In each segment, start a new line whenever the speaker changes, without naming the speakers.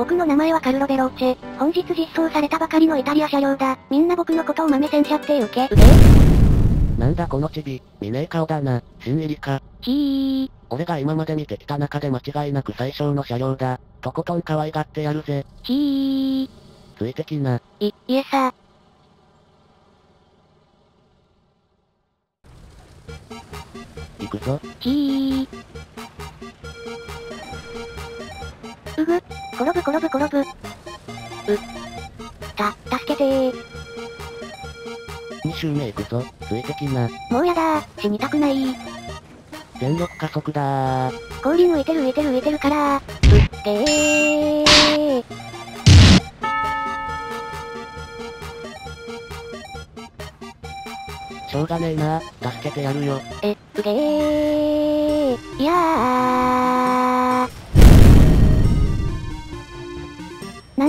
僕の名前はカルロ・ベローチェ。本日実装されたばかりのイタリア車両だ。みんな僕のことを豆戦車って言うけ。うげ
なんだこのチビ、見ねえ顔だな、新入りか。
ひー。
俺が今まで見てきた中で間違いなく最小の車両だ。とことん可愛がってやるぜ。
ひー。
ついてきな。
い、いえさ。
行くぞ。
ひー。うぐ、転ぶ転ぶ転ぶ。う。た、助けてー。
2周目行くぞ。ついてきな。
もうやだー、死にたくないー。
全力加速だー。
後輪浮いてる浮いてる浮いてるからー。うってー。
しょうがねえな、助けてやるよ。
え、うげー。いやー。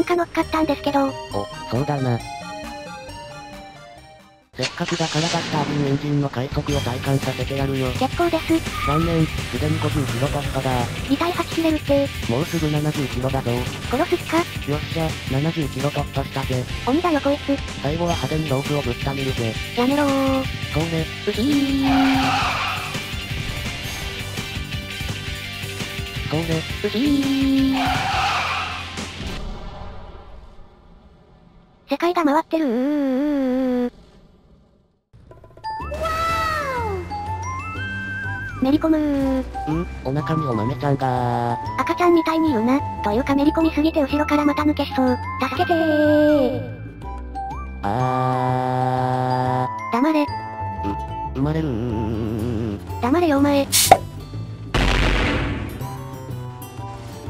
なんか乗っかったんですけど、
お、そうだな。せっかくだからガスタービンエンジンの快速を体感させてやるよ。
結構です。
残念、すでに50キロ突破だ。
2対8切れるって、
もうすぐ70キロだぞ。よ
殺す気か
っしゃ、70キロ突破したぜ。
鬼だよこいつ。
最後は派手にロープをぶった切るぜ。
やめろー。
それ、
うひー。
それ、
うひー。世界が回ってるー。めり込むー。
うん、お腹にお豆ちゃんが
赤ちゃんみたいに言うな。というかめり込みすぎて後ろからまた抜けしそう。助けてー。
あ
黙れ。
ー、生まれるー。
黙れよお前。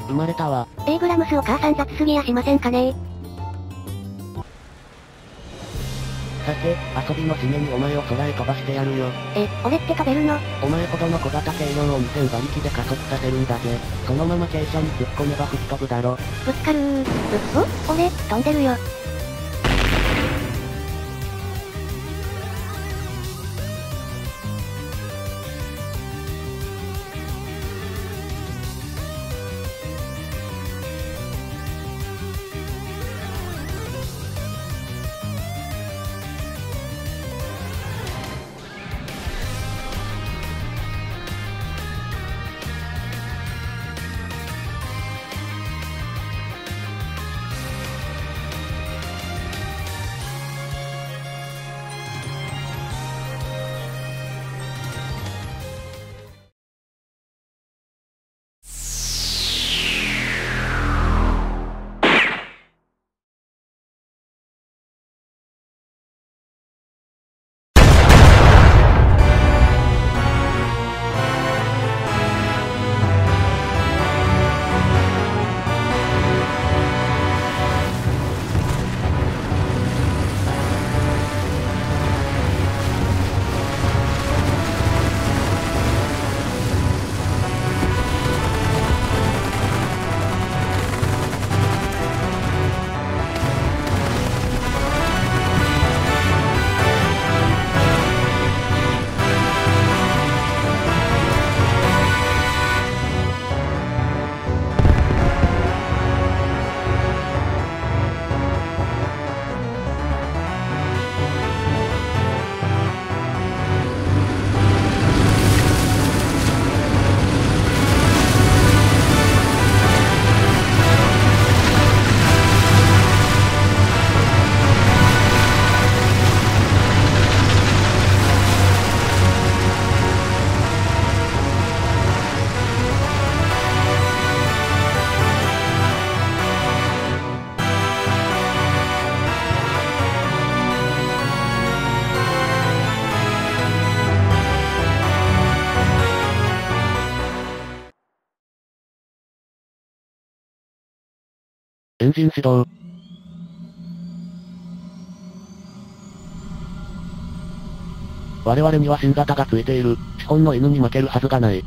生まれたわ。
エイブラムスお母さん雑すぎやしませんかね
さて、遊びの締めにお前を空へ飛ばしてやるよ。
え、俺って飛べるの？
お前ほどの小型軽量を2000馬力で加速させるんだぜ。そのまま傾斜に突っ込めば吹っ飛ぶだろ。
ぶつかるー。うっそ俺、飛んでるよ。
エンジン始動。我々には新型がついている。資本の犬に負けるはずがない。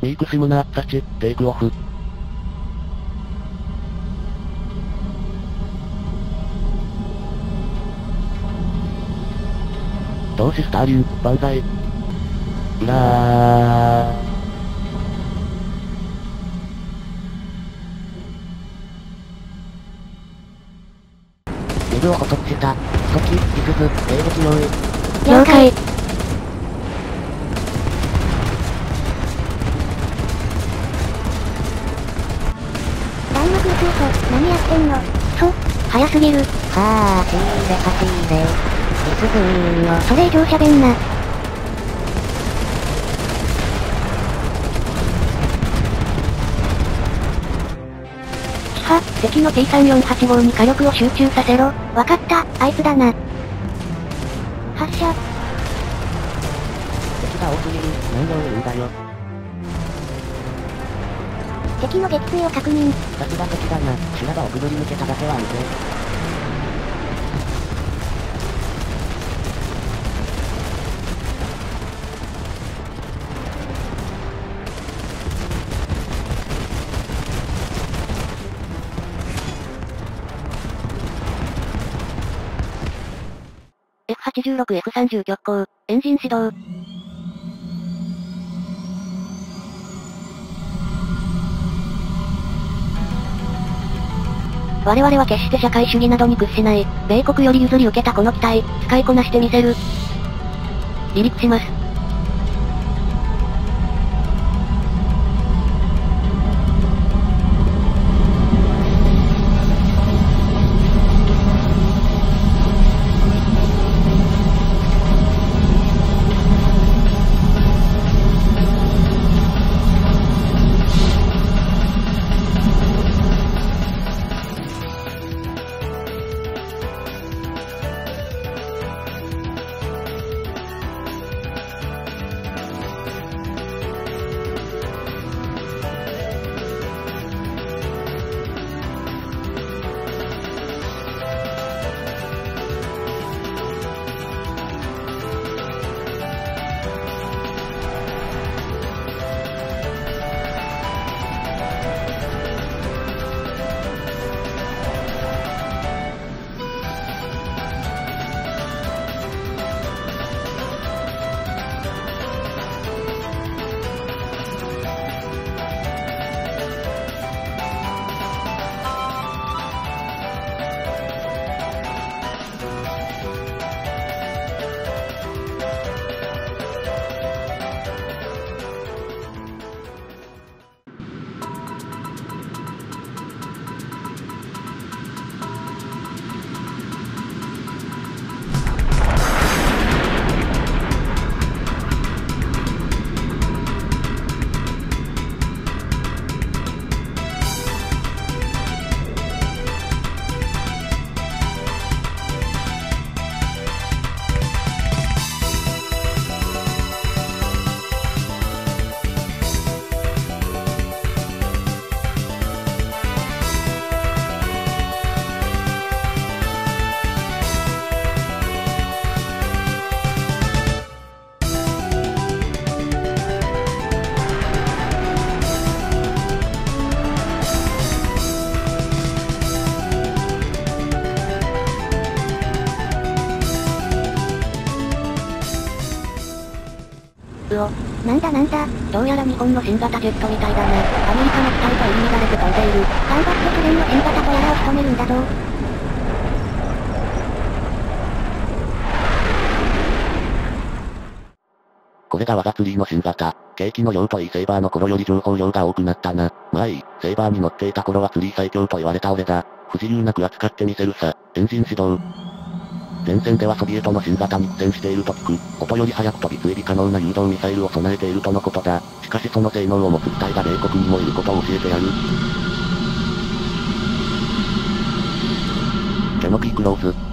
ミークシムナーッタチ、テイクオフ。同志スターリン、万歳。うらー。水を補足した。時、いくず、英語用意。
了解。大魔空空と、何やってんの？そ、早すぎる。
はあ、しーれはしーれ。いつぐーよ。
それ以上喋んな。敵の T348 号に火力を集中させろ。わかった、あいつだな。発射。
敵が多すぎる。何を言うんだよ。
敵の撃墜を確認。
さすが敵だな。修羅場をくぐり抜けただけは安全。F86 F30 極光、エンジン始動。我々は決して社会主義などに屈しない、米国より譲り受けたこの機体、使いこなしてみせる。離陸します。うお。なんだなんだ、どうやら日本の新型ジェットみたいだな。アメリカの機体と入り乱れて飛んでいる。頑張ってソ連の新型とやらを仕留めるんだぞ。これが我が釣りの新型。景気の量といいセイバーの頃より情報量が多くなったな。まあいい、セイバーに乗っていた頃は釣り最強と言われた俺だ。不自由なく扱ってみせるさ。エンジン始動。前線ではソビエトの新型に苦戦していると聞く。音より早く飛び追尾可能な誘導ミサイルを備えているとのことだ。しかしその性能を持つ機体が米国にもいることを教えてやる。ケノピークローズ。